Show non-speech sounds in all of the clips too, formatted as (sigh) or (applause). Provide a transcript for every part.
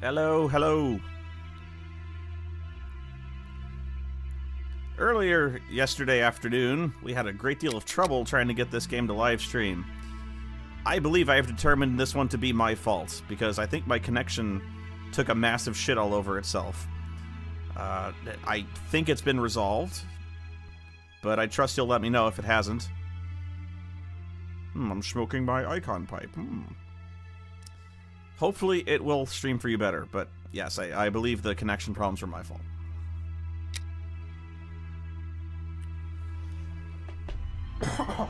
Hello, hello. Earlier yesterday afternoon, we had a great deal of trouble trying to get this game to live stream. I believe I have determined this one to be my fault, because I think my connection took a massive shit all over itself. Uh, I think it's been resolved, but I trust you'll let me know if it hasn't. Hmm, I'm smoking my icon pipe. Hmm. Hopefully it will stream for you better, but yes, I, I believe the connection problems were my fault. (coughs)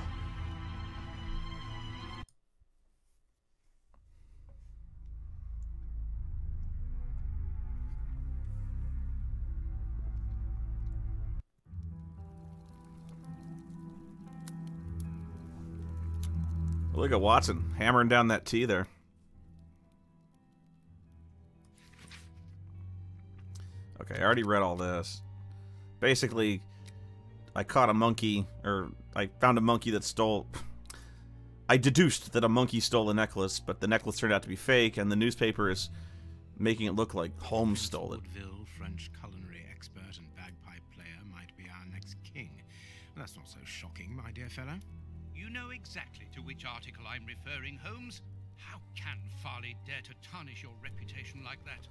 Look at Watson hammering down that tea there. I already read all this. Basically, I caught a monkey, or I found a monkey that stole. I deduced that a monkey stole a necklace, but the necklace turned out to be fake, and the newspaper is making it look like Holmes stole it. Woodville, French culinary expert and bagpipe player, might be our next king. That's not so shocking, my dear fellow. You know exactly to which article I'm referring, Holmes. How can Farley dare to tarnish your reputation like that?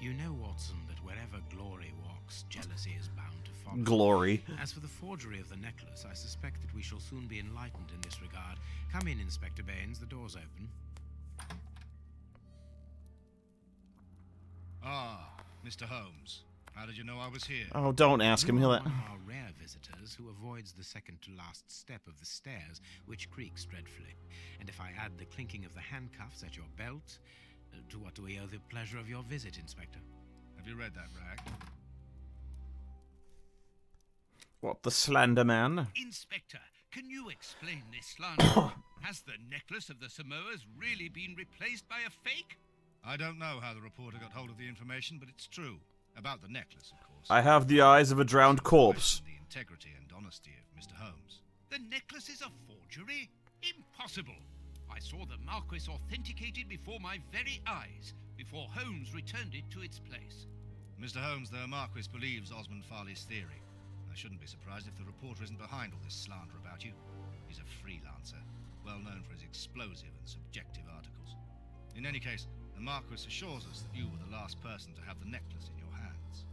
You know, Watson, that wherever glory walks, jealousy is bound to follow. Glory. As for the forgery of the necklace, I suspect that we shall soon be enlightened in this regard. Come in, Inspector Baines. The door's open. Ah, Mr. Holmes. How did you know I was here? Oh, don't ask him. He'll. one of our (laughs) rare visitors who avoids the second to last step of the stairs, which creaks dreadfully. And if I add the clinking of the handcuffs at your belt, Uh, to what do we owe the pleasure of your visit, Inspector? Have you read that, Rag? What, the Slender Man? Inspector, can you explain this slander? (coughs) Has the necklace of the Samoas really been replaced by a fake? I don't know how the reporter got hold of the information, but it's true. About the necklace, of course. I have the eyes of a drowned corpse. The integrity and honesty of Mr. Holmes. The necklace is a forgery? Impossible! I saw the Marquis authenticated before my very eyes, before Holmes returned it to its place. Mr. Holmes, the Marquis believes Osmond Farley's theory. I shouldn't be surprised if the reporter isn't behind all this slander about you. He's a freelancer, well known for his explosive and subjective articles. In any case, the Marquis assures us that you were the last person to have the necklace in your hands.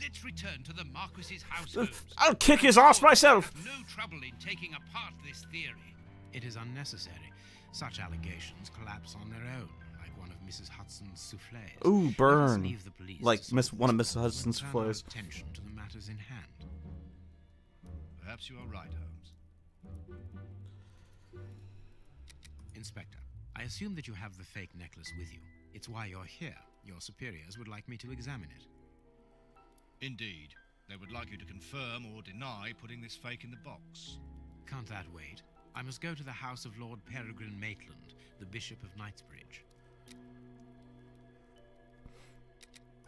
Let's return to the Marquis's house, (laughs) I'll kick his ass myself! No trouble in taking apart this theory. It is unnecessary. Such allegations collapse on their own, like one of Mrs. Hudson's souffles. Ooh, burn. leave the police Like Miss- one of this Miss Hudson's and souffles. attention to the matters in hand. Perhaps you are right, Holmes. Inspector, I assume that you have the fake necklace with you. It's why you're here. Your superiors would like me to examine it. Indeed. They would like you to confirm or deny putting this fake in the box. Can't that wait? I must go to the house of Lord Peregrine Maitland, the Bishop of Knightsbridge.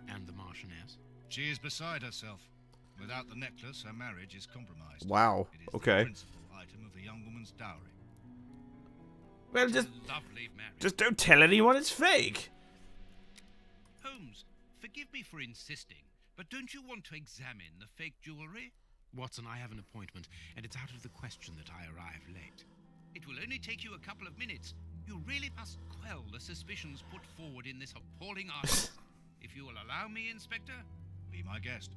And the Marchioness? She is beside herself. Without the necklace, her marriage is compromised. Wow. It is the Okay. principal item of the young woman's dowry. Well, just, Lovely marriage. just don't tell anyone it's fake. Holmes, forgive me for insisting, but don't you want to examine the fake jewelry? Watson, I have an appointment, and it's out of the question that I arrive late. It will only take you a couple of minutes. You really must quell the suspicions put forward in this appalling (laughs) article. if you will allow me, Inspector. Be my guest.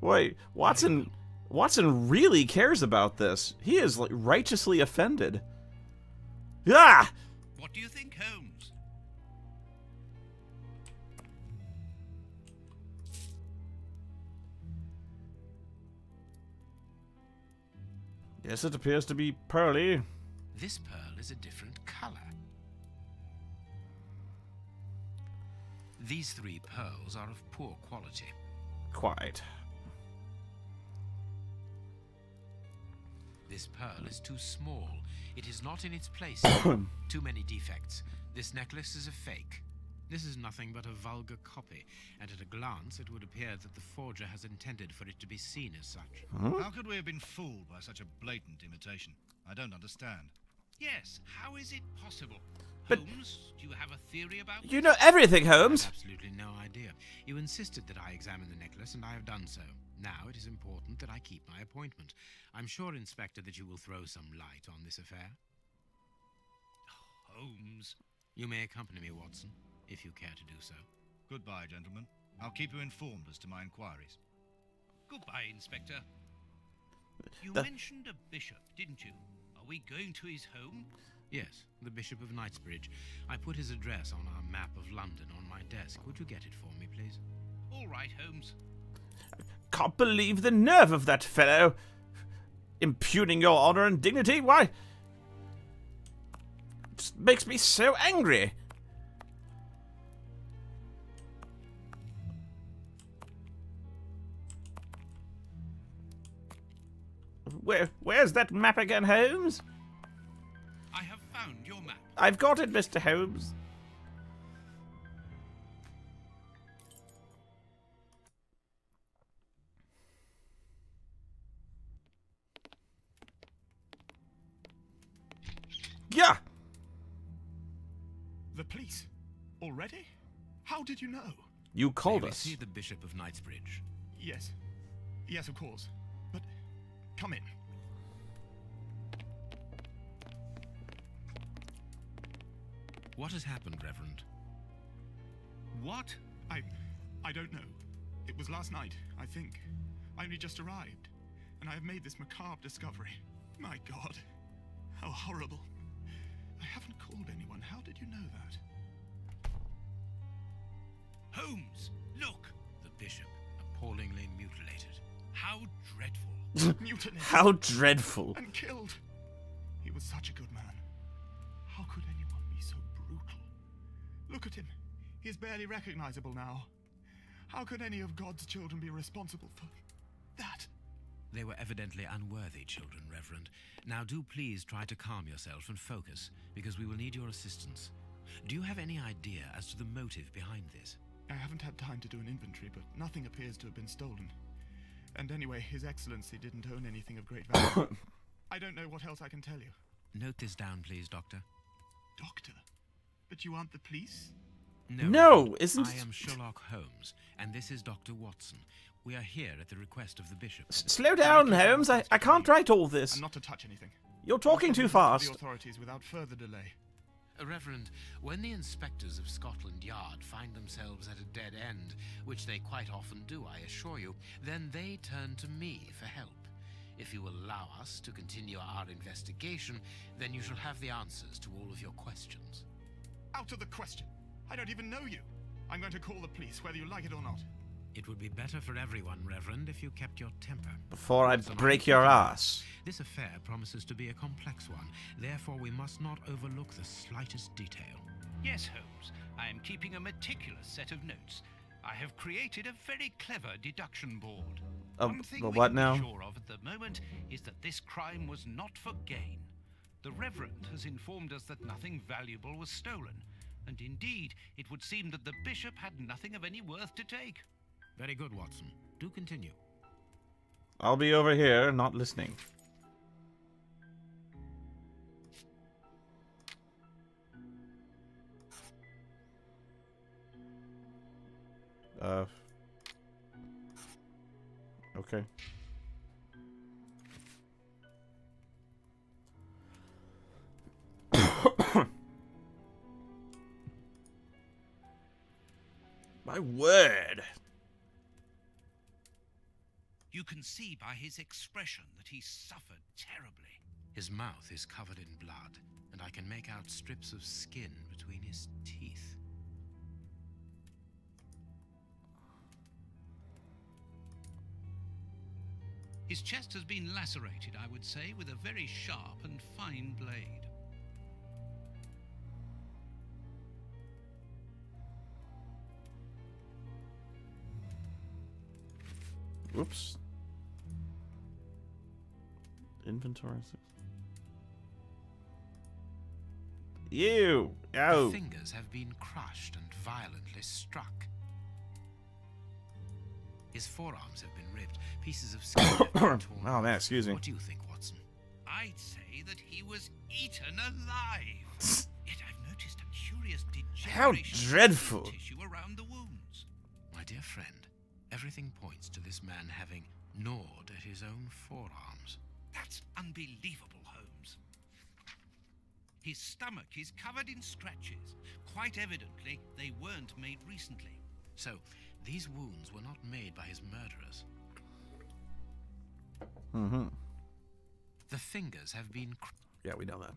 Wait, Watson. Watson really cares about this. He is like righteously offended. Ah! What do you think, Holmes? Yes, it appears to be pearly. This pearl is a different color. These three pearls are of poor quality. Quite. This pearl is too small. It is not in its place. (coughs) too many defects. This necklace is a fake. This is nothing but a vulgar copy, and at a glance it would appear that the forger has intended for it to be seen as such. How could we have been fooled by such a blatant imitation? I don't understand. Yes, how is it possible? But- Holmes, do you have a theory about You know everything, Holmes. Absolutely no idea. You insisted that I examine the necklace, and I have done so. Now it is important that I keep my appointment. I'm sure, Inspector, that you will throw some light on this affair. Oh, Holmes? You may accompany me, Watson, if you care to do so. Goodbye, gentlemen. I'll keep you informed as to my inquiries. Goodbye, Inspector. You The- mentioned a bishop, didn't you? Are we going to his home? Yes, the Bishop of Knightsbridge. I put his address on our map of London on my desk. Would you get it for me, please? All right, Holmes. Can't believe the nerve of that fellow. Impugning your honor and dignity? Why? Just makes me so angry. Where's that map again, Holmes? I have found your map. I've got it, Mr. Holmes. Yeah. The police? Already? How did you know? You called May we us. see the Bishop of Knightsbridge. Yes. Yes, of course. But come in. What has happened, Reverend? What? I I don't know. It was last night, I think. I only just arrived, and I have made this macabre discovery. My god. How horrible. I haven't called anyone. How did you know that? Holmes, look! The Bishop, appallingly mutilated. How dreadful. (laughs) Mutilated How dreadful. and killed. He was such a good man. How could Look at him. He is barely recognizable now. How could any of God's children be responsible for that? They were evidently unworthy children, Reverend. Now do please try to calm yourself and focus, because we will need your assistance. Do you have any idea as to the motive behind this? I haven't had time to do an inventory, but nothing appears to have been stolen. And anyway, His Excellency didn't own anything of great value. (coughs) I don't know what else I can tell you. Note this down, please, Doctor. Doctor? But you aren't the police? No, No, isn't I am Sherlock Holmes, and this is Dr. Watson. We are here at the request of the Bishop. S- slow down, Holmes. I, I can't write all this. I'm not to touch anything. You're talking too fast. The authorities without further delay. Uh, Reverend, when the inspectors of Scotland Yard find themselves at a dead end, which they quite often do, I assure you, then they turn to me for help. If you will allow us to continue our investigation, then you shall have the answers to all of your questions. Out of the question. I don't even know you. I'm going to call the police, whether you like it or not. It would be better for everyone, Reverend, if you kept your temper. Before I break your ass. This affair promises to be a complex one, therefore we must not overlook the slightest detail. Yes, Holmes. I am keeping a meticulous set of notes. I have created a very clever deduction board. Uh, One thing well, we what can now? be sure of at the moment is that this crime was not for gain. The Reverend has informed us that nothing valuable was stolen, and indeed, it would seem that the Bishop had nothing of any worth to take. Very good, Watson. Do continue. I'll be over here, not listening. Uh. Okay. (coughs) My word. You can see by his expression that he suffered terribly. His mouth is covered in blood, and I can make out strips of skin between his teeth. His chest has been lacerated, I would say, with a very sharp and fine blade. Whoops. Inventory. You. Ew. The fingers have been crushed and violently struck. His forearms have been ripped. Pieces of skin have been (coughs) torn Oh, off. man, excuse me. What do you think, Watson? I'd say that he was eaten alive. (laughs) Yet I've noticed a curious How degeneration of the dreadful. Tissue around the wounds. My dear friend, everything points to this man having gnawed at his own forearms. That's unbelievable, Holmes. His stomach is covered in scratches. Quite evidently, they weren't made recently. So, these wounds were not made by his murderers. Mm-hmm. The fingers have been cr- Yeah, we know that.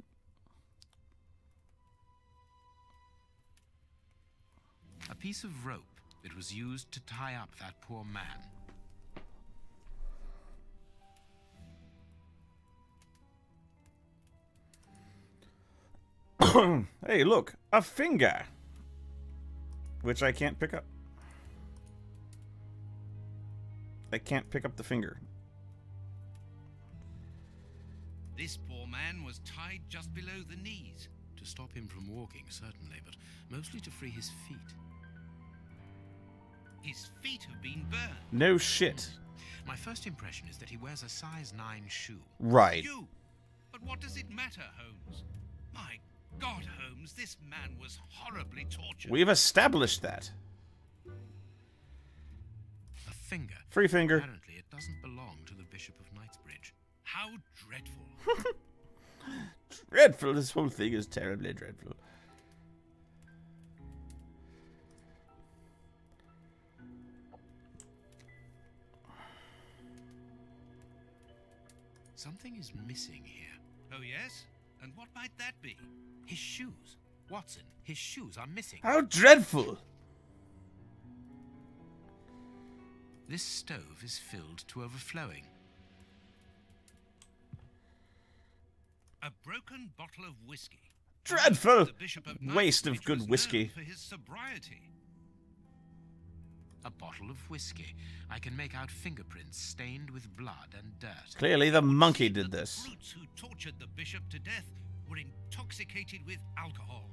a piece of rope that was used to tie up that poor man. (coughs) Hey, look, a finger. Which I can't pick up. I can't pick up the finger. This poor man was tied just below the knees. To stop him from walking, certainly, but mostly to free his feet. His feet have been burned. No shit. My first impression is that he wears a size 9 shoe. Right. You! But what does it matter, Holmes? My God, Holmes, this man was horribly tortured. We've established that. A finger. Free finger. Apparently, it doesn't belong to the Bishop of Knightsbridge. How dreadful. (laughs) Dreadful. This whole thing is terribly dreadful. Something is missing here. oh, yes? And what might that be? His shoes. Watson, his shoes are missing. How dreadful. This stove is filled to overflowing. A broken bottle of whiskey. Dreadful. The Bishop of Waste of good whiskey. For his sobriety. A bottle of whiskey. I can make out fingerprints stained with blood and dirt. Clearly the monkey did this. The brutes who tortured the bishop to death were intoxicated with alcohol.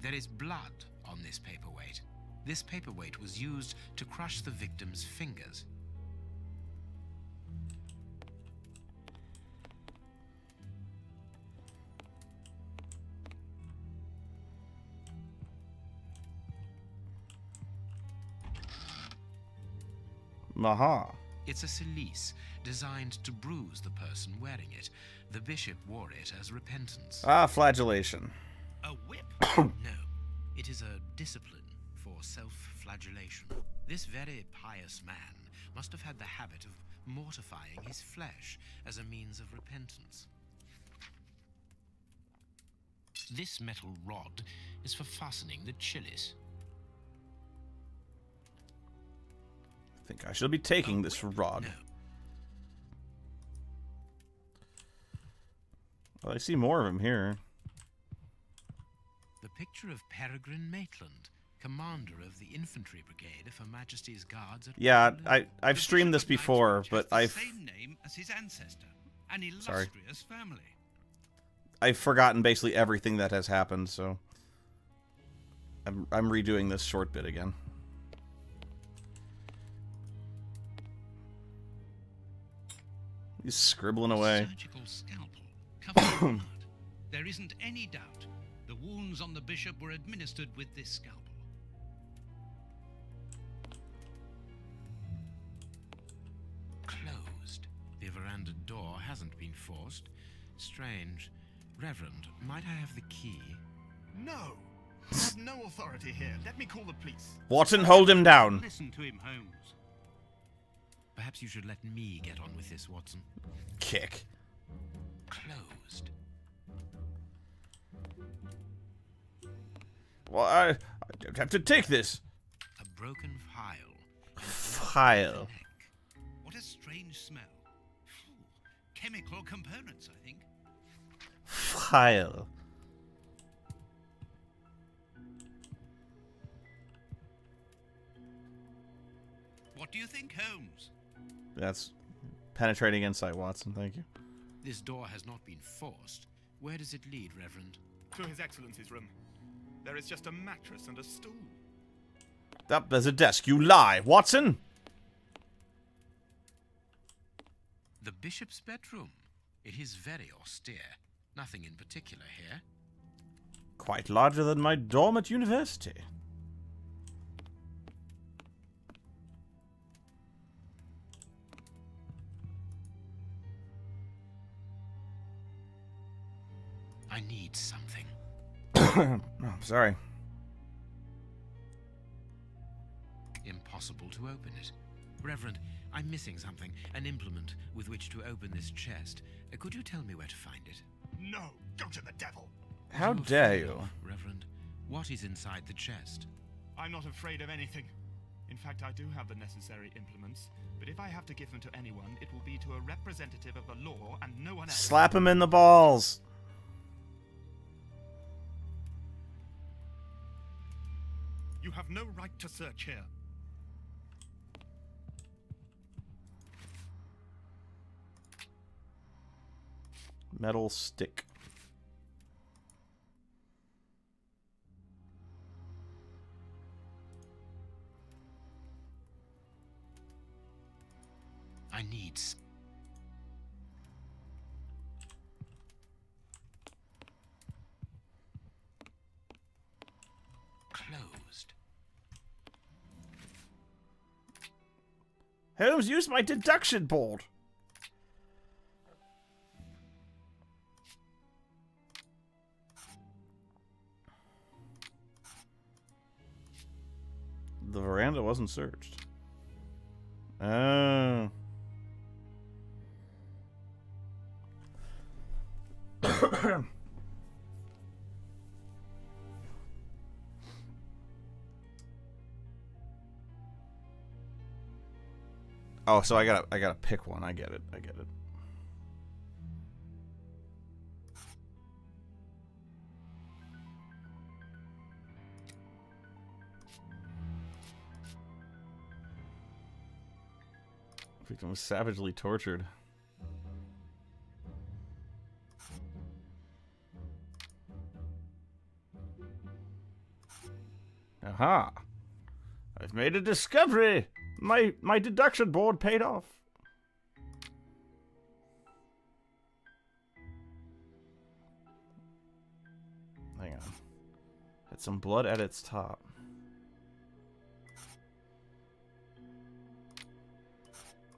There is blood on this paperweight. This paperweight was used to crush the victim's fingers. Aha. It's a cilice designed to bruise the person wearing it. The bishop wore it as repentance. Ah, flagellation. A whip? (coughs) No, it is a discipline for self flagellation. This very pious man must have had the habit of mortifying his flesh as a means of repentance. This metal rod is for fastening the cilice. I think I shall be taking this rod. Well, I see more of him here. the picture of Peregrine Maitland, commander of the infantry brigade of Her Majesty's Guards at Yeah, London. I I've streamed this before, but I've same name as his ancestor, an Sorry. family. I've forgotten basically everything that has happened, so I'm I'm redoing this short bit again. He's scribbling away. Surgical scalpel covered in blood. There isn't any doubt the wounds on the bishop were administered with this scalpel. Closed. The veranda door hasn't been forced. Strange. Reverend, might I have the key? No! I have no authority here. Let me call the police. Watson, hold him down. Listen to him, Holmes. Perhaps you should let me get on with this, Watson. Kick. Closed. Well, I, I have to take this A broken file. file. What a strange smell. Chemical components, I think. File. What do you think, Holmes? That's penetrating insight, Watson. Thank you. This door has not been forced. Where does it lead, Reverend? To His Excellency's room. There is just a mattress and a stool. Up, there's a desk. You lie, Watson. The bishop's bedroom. It is very austere. Nothing in particular here. Quite larger than my dorm at university. I need something. (coughs) oh, sorry. Impossible to open it. Reverend, I'm missing something. An implement with which to open this chest. Uh, could you tell me where to find it? No, go to the devil. How What dare you? of, Reverend? What is inside the chest? I'm not afraid of anything. In fact, I do have the necessary implements, but if I have to give them to anyone, it will be to a representative of the law and no one else. Slap him in the balls. You have no right to search here. Metal stick. Holmes, use my deduction board. The veranda wasn't searched. Oh. (coughs) (coughs) (coughs) Oh, so I gotta I gotta pick one. I get it. I get it. Victim was savagely tortured. Aha! I've made a discovery! My my deduction board paid off. Hang on. Had some blood at its top.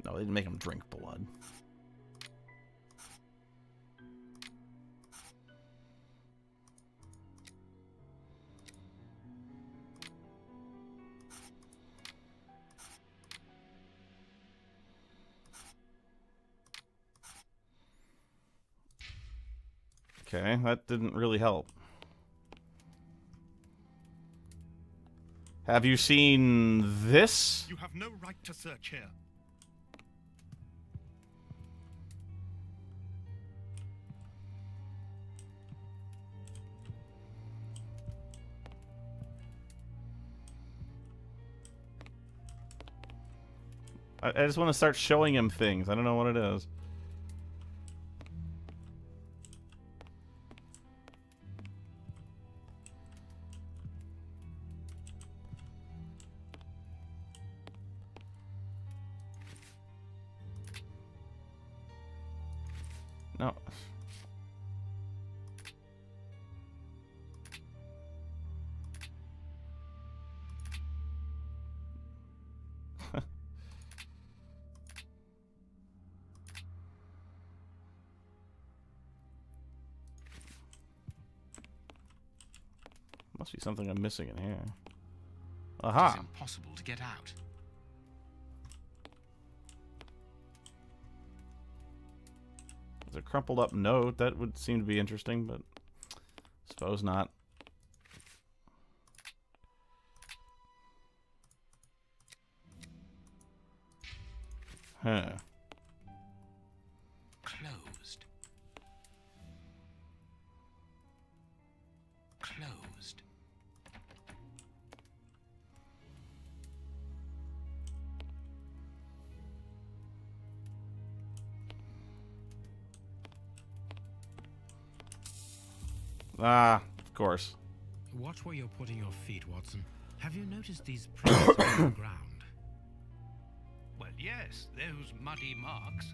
No, they didn't make him drink blood. Okay, that didn't really help. Have you seen this? You have no right to search here. I, I just want to start showing him things. I don't know what it is. Must be something I'm missing in here. Aha! impossible to get out. There's a crumpled up note. That would seem to be interesting, but suppose not. Huh. Ah, of course. Watch where you're putting your feet, Watson. Have you noticed these prints on the (coughs) ground? Well, yes, those muddy marks.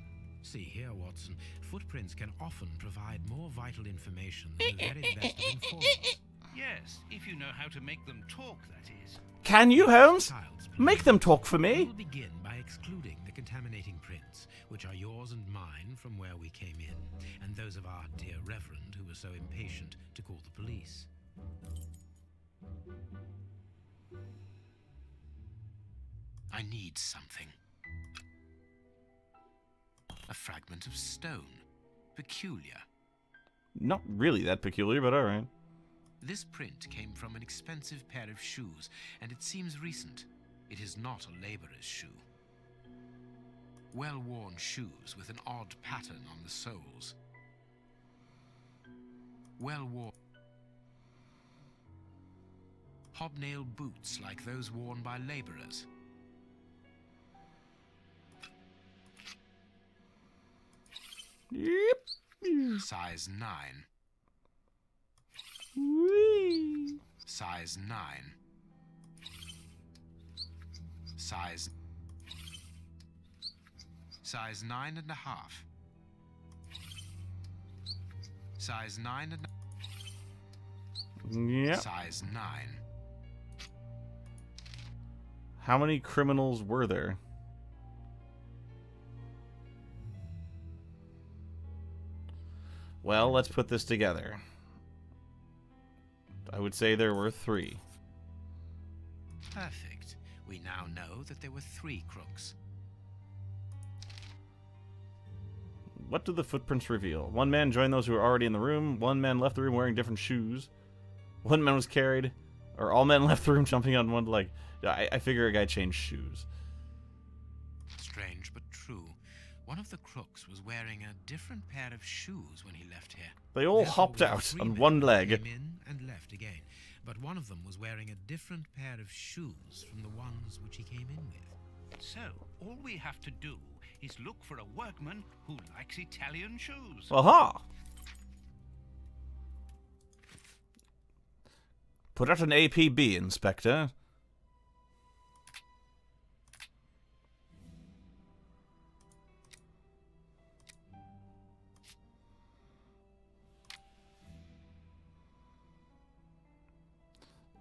See here, Watson. Footprints can often provide more vital information than the very best of informers. Yes, if you know how to make them talk, that is. Can you, Holmes? Make them talk for We me. will begin by excluding the contaminating prints, which are yours and mine from where we came in, and those of our dear Reverend who was so impatient to call the police. I need something. A fragment of stone. Peculiar. Not really that peculiar, but alright. This print came from an expensive pair of shoes, and it seems recent. It is not a laborer's shoe. Well worn shoes with an odd pattern on the soles. Well worn. Hobnail boots like those worn by laborers. Yep. Size 9. Whee. Size 9. Size. Size nine and a half. Size nine and Yep. size nine. How many criminals were there? Well, let's put this together. I would say there were three. Perfect. We now know that there were three crooks. What do the footprints reveal? One man joined those who were already in the room. One man left the room wearing different shoes. One man was carried. Or all men (laughs) left the room jumping on one leg. I, I figure a guy changed shoes. Strange but true. One of the crooks was wearing a different pair of shoes when he left here. They all Therefore, hopped out on one leg. Came in and left again, but one of them was wearing a different pair of shoes from the ones which he came in with. So, all we have to do is look for a workman who likes Italian shoes. Aha! Put out an APB, Inspector.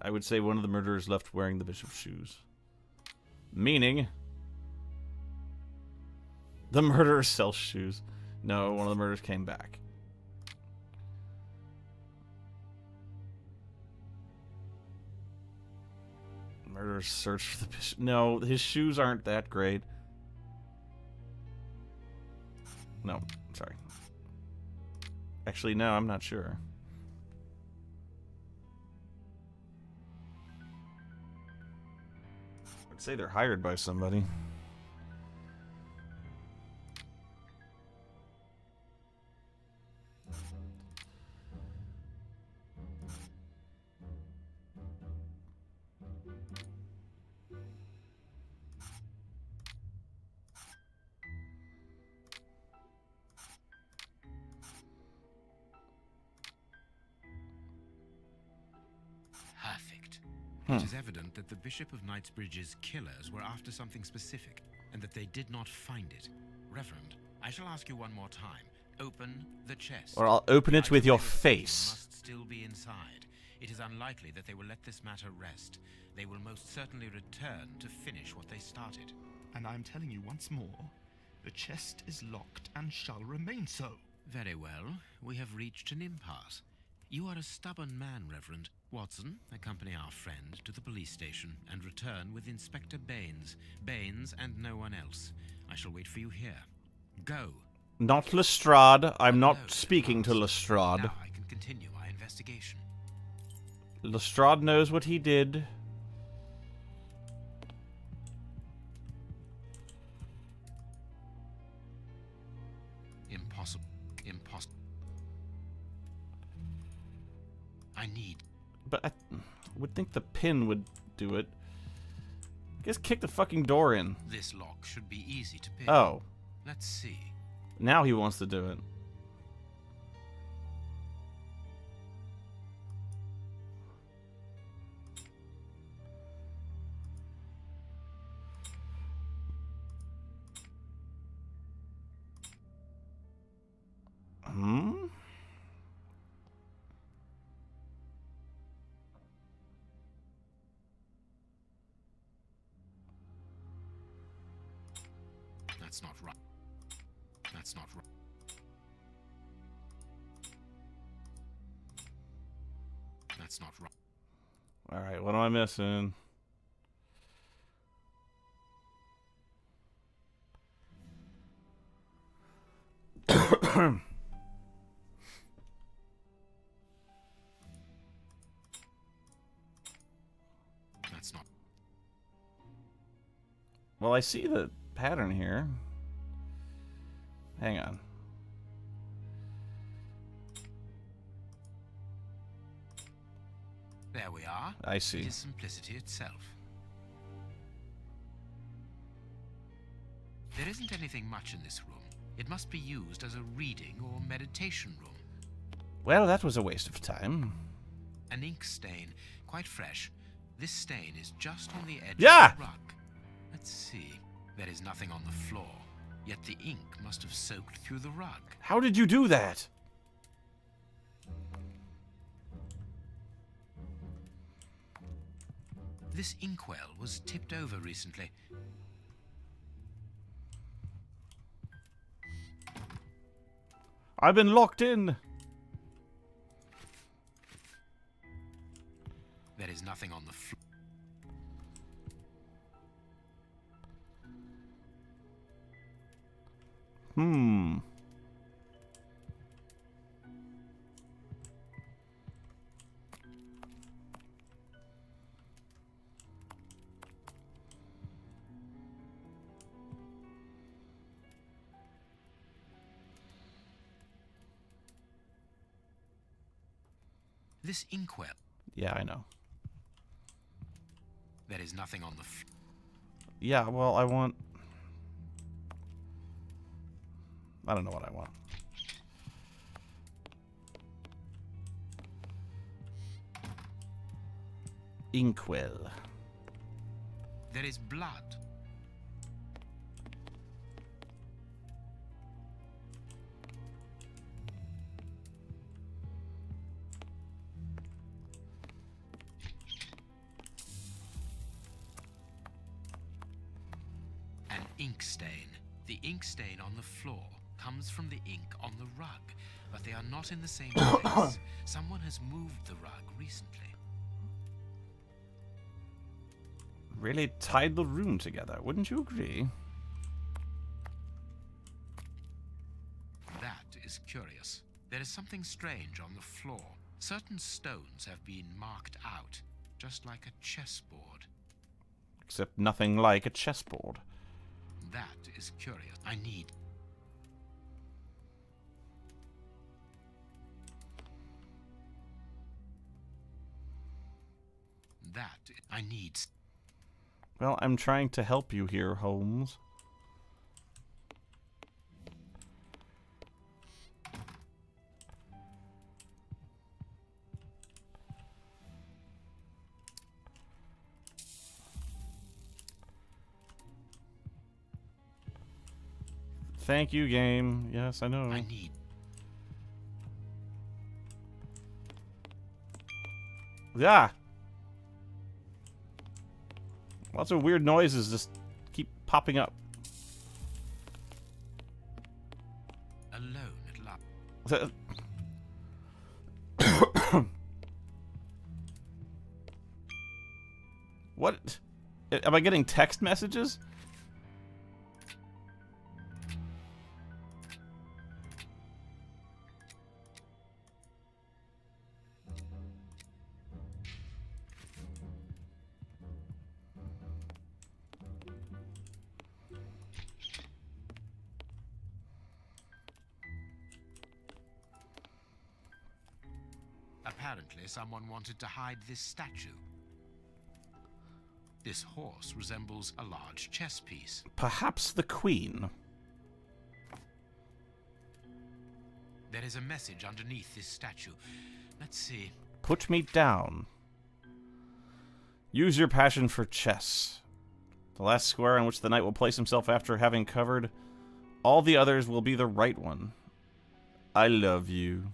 I would say one of the murderers left wearing the bishop's shoes. Meaning... The murderer sells shoes. No, one of the murderers came back. Murderer search for the bishop. No, his shoes aren't that great. No, sorry. Actually, no, I'm not sure. I'd say they're hired by somebody. It is evident that the Bishop of Knightsbridge's killers were after something specific, and that they did not find it. Reverend, I shall ask you one more time. Open the chest. Or I'll open it with your they were face. Must still be inside. It is unlikely that they will let this matter rest. They will most certainly return to finish what they started. And I'm telling you once more, the chest is locked and shall remain so. Very well. We have reached an impasse. You are a stubborn man, Reverend. Watson, accompany our friend to the police station and return with Inspector Baines. Baines and no one else. I shall wait for you here. Go. Not Lestrade. I'm not No, speaking to Lestrade. Now I can continue my investigation. Lestrade knows what he did. Think the pin would do it. Just kick the fucking door in. This lock should be easy to pick. Oh. Let's see. Now he wants to do it. That's not right. That's not right. All right, what am I missing? That's not. Well, I see the pattern here. Hang on. There we are. I see. is simplicity itself. There isn't anything much in this room. It must be used as a reading or meditation room. Well, that was a waste of time. An ink stain, quite fresh. This stain is just on the edge Yeah! of the rug. Let's see. There is nothing on the floor, yet the ink must have soaked through the rug. How did you do that? This inkwell was tipped over recently. I've been locked in. There is nothing on the floor. Hmm. This inkwell. Yeah, I know. There is nothing on the. Yeah, well, I want. I don't know what I want. Inkwell. There is blood. An ink stain. The ink stain on the floor comes from the ink on the rug, but they are not in the same (coughs) place. Someone has moved the rug recently. Really tied the room together, wouldn't you agree? That is curious. There is something strange on the floor. Certain stones have been marked out, just like a chessboard. Except nothing like a chessboard. That is curious. I need. That I need. Well, I'm trying to help you here, Holmes. Thank you, game. Yes, I know. I need. Yeah. Lots of weird noises just keep popping up. Alone at last. (coughs) what? Am I getting text messages? Someone wanted to hide this statue. This horse resembles a large chess piece. Perhaps the Queen. There is a message underneath this statue. Let's see. Put me down. Use your passion for chess. The last square on which the knight will place himself after having covered all the others will be the right one. I love you.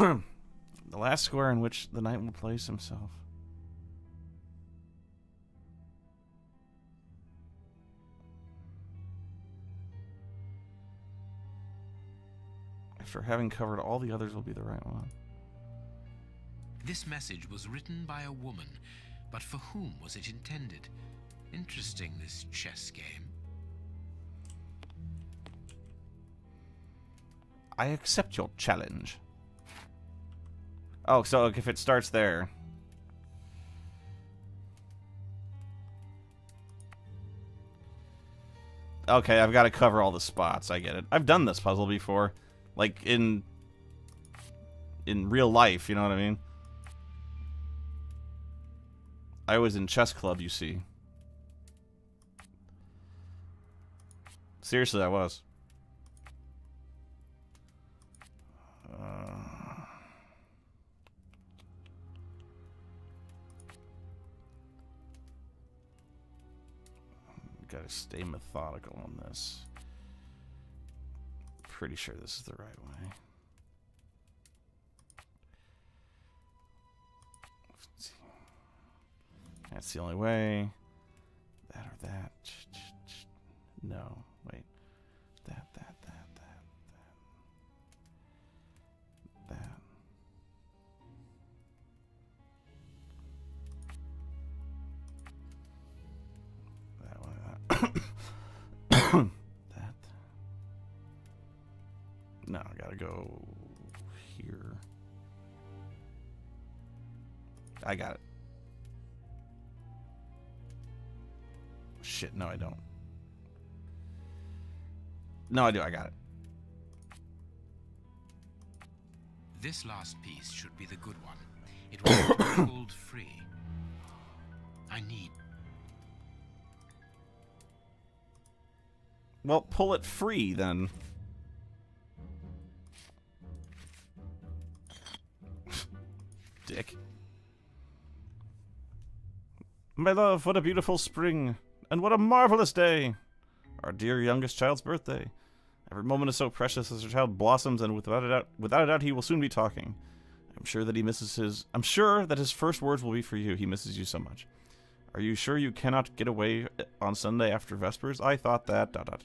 The last square in which the knight will place himself. After having covered all the others will be the right one. This message was written by a woman, but for whom was it intended? Interesting, this chess game. I accept your challenge. Oh, so if it starts there. Okay, I've got to cover all the spots. I get it. I've done this puzzle before. Like, in... In real life, you know what I mean? I was in chess club, you see. Seriously, I was. Uh, gotta stay methodical on this. Pretty sure this is the right way. That's the only way. That or that. No. I got it. Shit, no, I don't. No, I do. I got it. This last piece should be the good one. It was (coughs) pulled free. I need. Well, pull it free then. Dick. My love, what a beautiful spring, and what a marvelous day! Our dear youngest child's birthday. Every moment is so precious as our child blossoms, and without a doubt, without a doubt, he will soon be talking. I'm sure that he misses his. I'm sure that his first words will be for you. He misses you so much. Are you sure you cannot get away uh, on Sunday after Vespers? I thought that. Dot dot.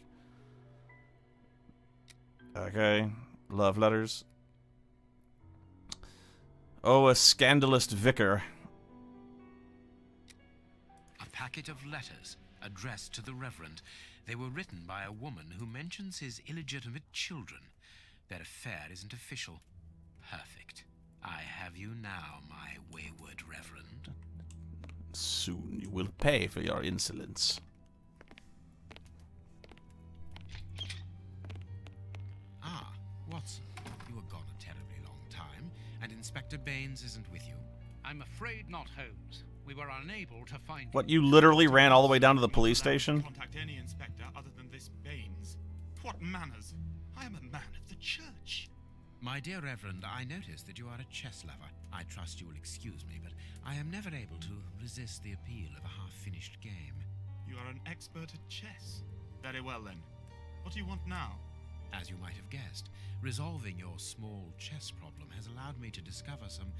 Okay. Love letters. Oh, a scandalous vicar. Packet of letters addressed to the Reverend. They were written by a woman who mentions his illegitimate children. Their affair isn't official. Perfect. I have you now, my wayward Reverend. Soon you will pay for your insolence. Ah, Watson, you were gone a terribly long time, and Inspector Baines isn't with you. I'm afraid not, Holmes. We were unable to find What, you literally ran all the way down to the police Not allowed to station? Contact any inspector other than this Baines. What manners? I am a man of the church. My dear Reverend, I notice that you are a chess lover. I trust you will excuse me, but I am never able to resist the appeal of a half-finished game. You are an expert at chess. Very well then. What do you want now? As you might have guessed, resolving your small chess problem has allowed me to discover some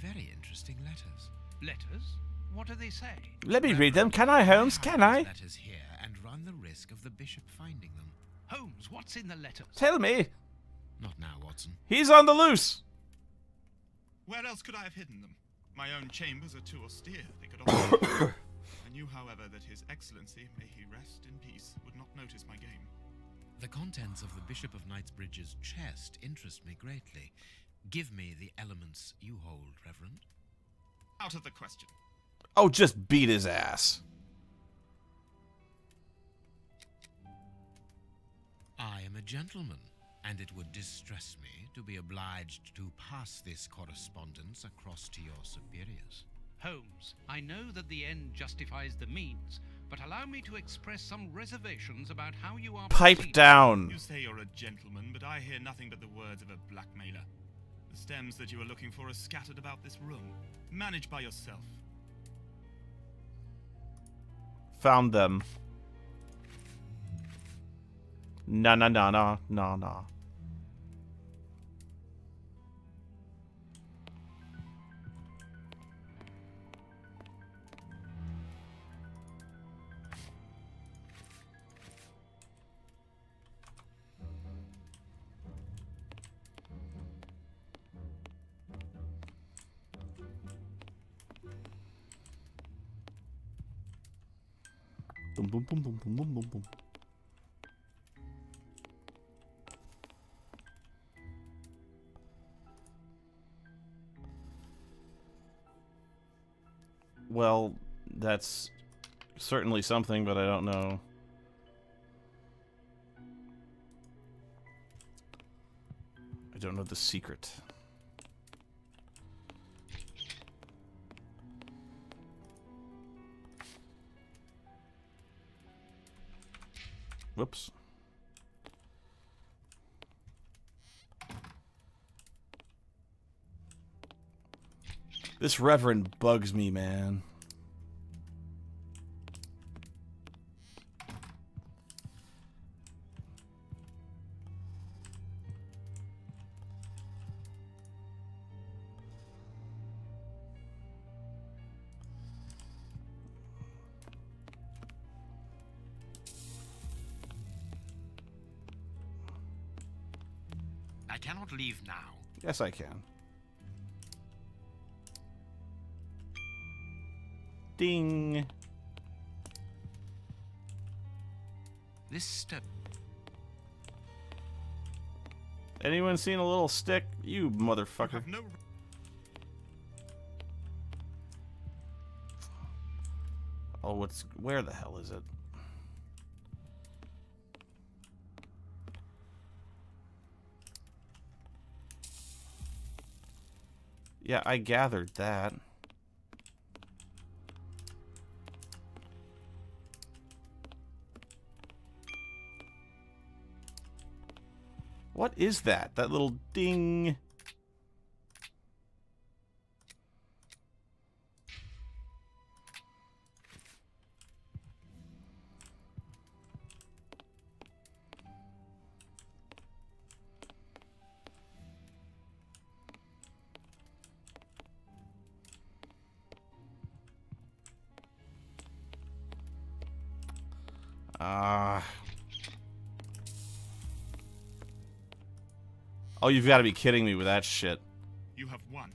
very interesting letters. letters. What do they say? Let me read them. Can I, Holmes? Can I? Letters here and run the risk of the bishop finding them. Holmes, what's in the letters? Tell me. Not now, Watson. He's on the loose. Where else could I have hidden them? My own chambers are too austere. They could offer. (coughs) I knew, however, that His Excellency, may he rest in peace, would not notice my game. The contents of the Bishop of Knightsbridge's chest interest me greatly. Give me the elements you hold, Reverend. Out of the question. Oh, just beat his ass. I am a gentleman, and it would distress me to be obliged to pass this correspondence across to your superiors. Holmes, I know that the end justifies the means, but allow me to express some reservations about how you are Pipe proceeding. down. You say you're a gentleman, but I hear nothing but the words of a blackmailer. The stems that you are looking for are scattered about this room. Manage by yourself. Found them. Na na na na na na. Boom, boom, boom, boom, boom, boom, boom. Well, that's certainly something, but I don't know. I don't know the secret. Whoops. This Reverend bugs me, man. Yes, I can. Ding. This step. Anyone seen a little stick? You motherfucker. have no. Oh, what's where the hell is it? Yeah, I gathered that. What is that? That little ding. Ah. oh, you've got to be kidding me with that shit. You have won.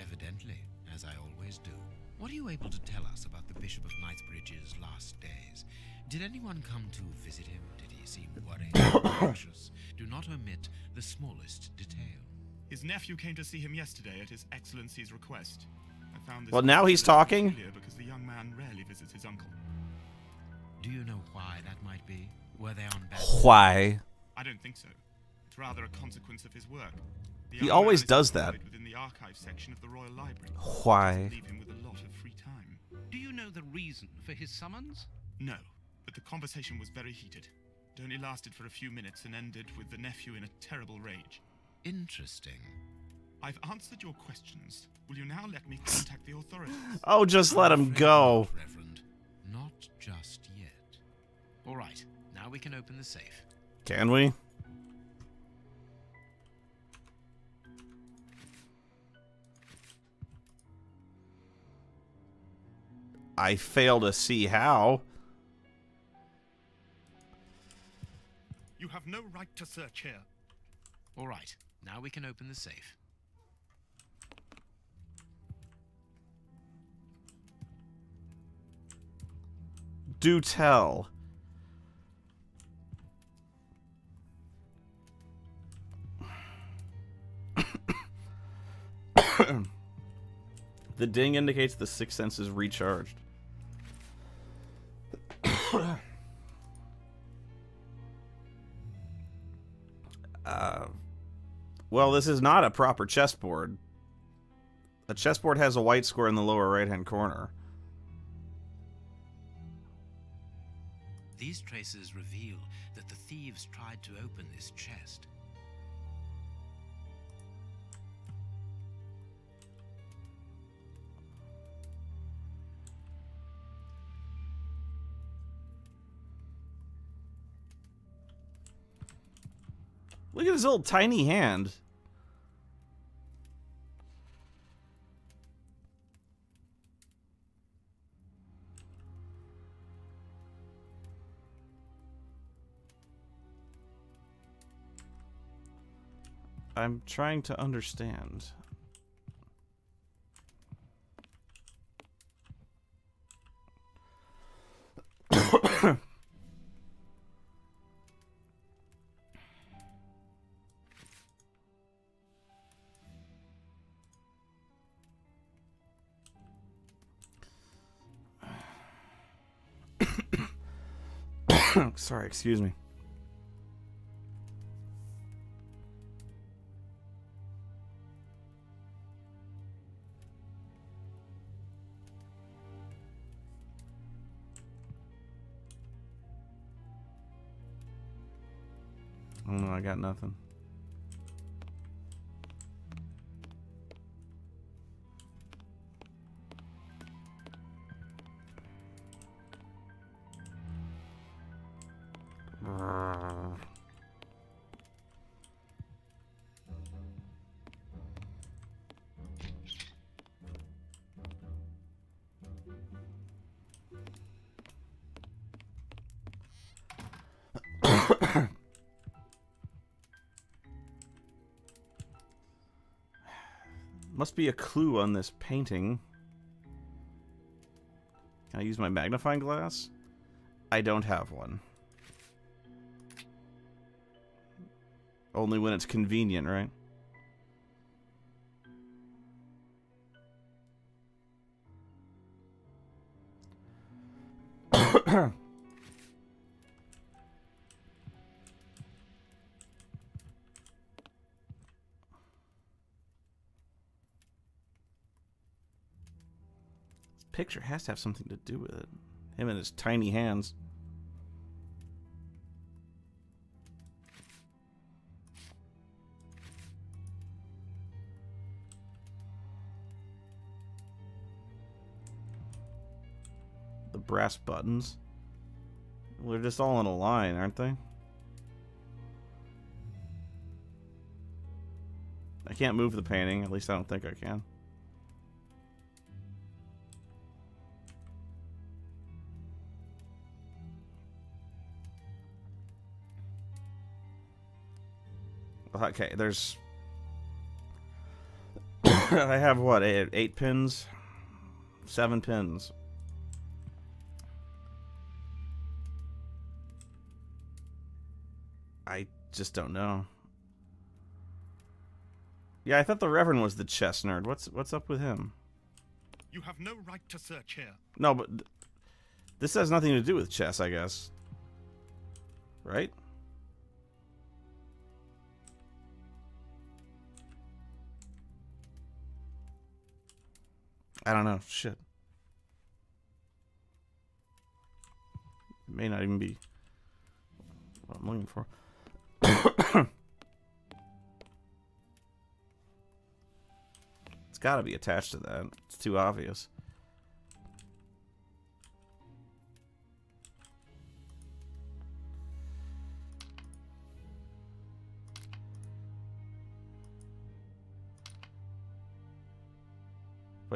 Evidently, as I always do. What are you able to tell us about the Bishop of Knightsbridge's last days? Did anyone come to visit him? Did he seem worried or (coughs) anxious? Do not omit the smallest detail. His nephew came to see him yesterday at His Excellency's request. I found this Well, now he's talking. because the young man rarely visits his uncle. Do you know why that might be? Were they on bad Why? I don't think so. It's rather a consequence of his work. The He always does that. Within the archive section of the Royal Library. Why? Leave him with a lot of free time. Do you know the reason for his summons? No, but the conversation was very heated. It only lasted for a few minutes and ended with the nephew in a terrible rage. Interesting. I've answered your questions. Will you now let me contact the authorities? (laughs) Oh, just let him go. Reverend. Not just yet. All right, now we can open the safe. Can we? I fail to see how. You have no right to search here. All right, now we can open the safe. Do tell. the ding indicates the sixth sense is recharged. uh, well, this is not a proper chessboard. A chessboard has a white square in the lower right hand corner. These traces reveal that the thieves tried to open this chest. Look at his little tiny hand. I'm trying to understand. (coughs) (coughs) Sorry, excuse me. Nothing. Must be a clue on this painting. Can I use my magnifying glass? I don't have one. Only when it's convenient, right? Picture has to have something to do with it. Him and his tiny hands. The brass buttons. They're just all in a line, aren't they? I can't move the painting. At least I don't think I can. Okay, there's. (coughs) I have what? Eight, eight pins? Seven pins. I just don't know. Yeah, I thought the Reverend was the chess nerd. What's what's up with him? You have no right to search here. No, but th- this has nothing to do with chess, I guess. Right? I don't know. Shit. It may not even be what I'm looking for. (coughs) it's got to be attached to that. It's too obvious.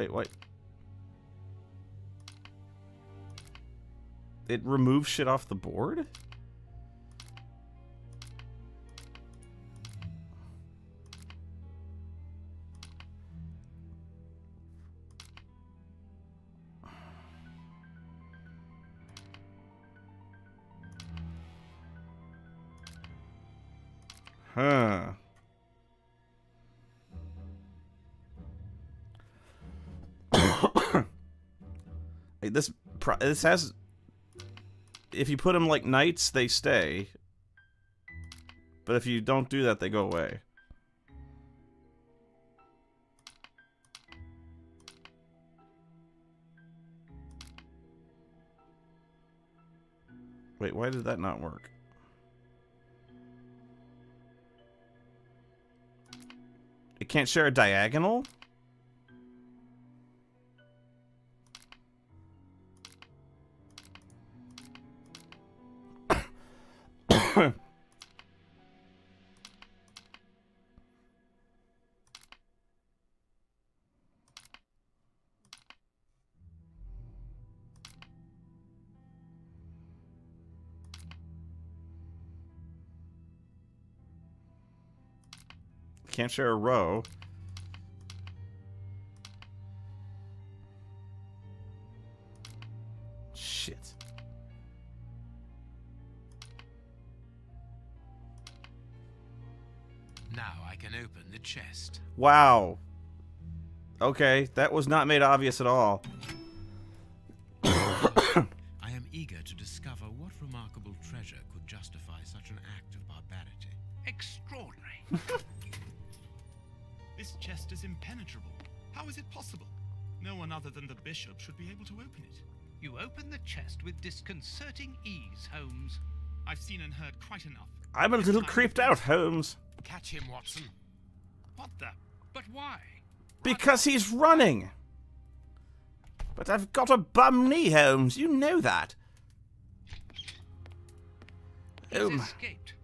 Wait, what? It removes shit off the board? Pro- this has if you put them like knights, they stay. But if you don't do that, they go away. Wait, why did that not work? It can't share a diagonal? Can't share a row. Shit. Now I can open the chest. Wow. Okay, that was not made obvious at all. I'm a little creeped out, Holmes. Catch him, Watson. What the? But why? Because he's running. But I've got a bum knee, Holmes. You know that. He's Oh, escaped.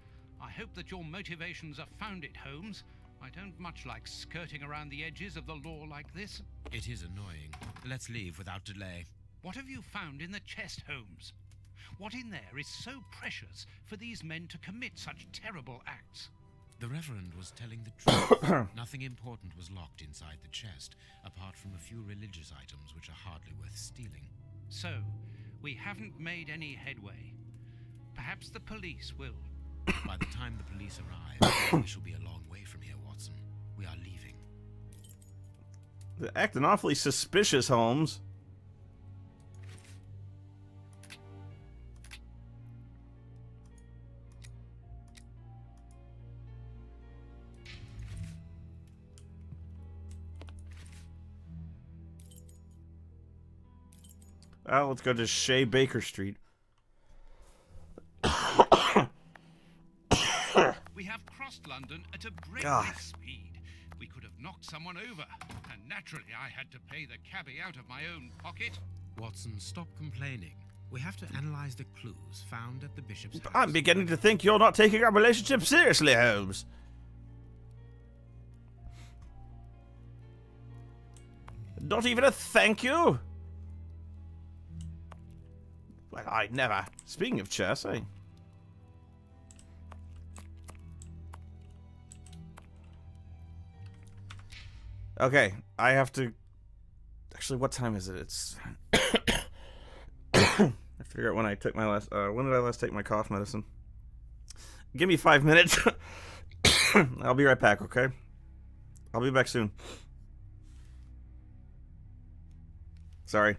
I hope that your motivations are founded, Holmes. I don't much like skirting around the edges of the law like this. It is annoying. Let's leave without delay. What have you found in the chest, Holmes? What in there is so precious for these men to commit such terrible acts? The Reverend was telling the truth. (coughs) Nothing important was locked inside the chest, apart from a few religious items which are hardly worth stealing. So, we haven't made any headway. Perhaps the police will. (coughs) By the time the police arrive, (coughs) we shall be a long way from here, Watson. We are leaving. They're acting awfully suspicious, Holmes. Oh, let's go to Shea Baker Street. We have crossed London at a breakneck speed. We could have knocked someone over, and naturally I had to pay the cabbie out of my own pocket. Watson, stop complaining. We have to analyze the clues found at the bishop's house. I'm beginning to think you're not taking our relationship seriously, Holmes. Not even a thank you? Well, I never. Speaking of chess, eh? Okay, I have to. Actually, what time is it? It's. (coughs) I figure out when I took my last. Uh, when did I last take my cough medicine? Give me five minutes. (coughs) I'll be right back. Okay. I'll be back soon. Sorry.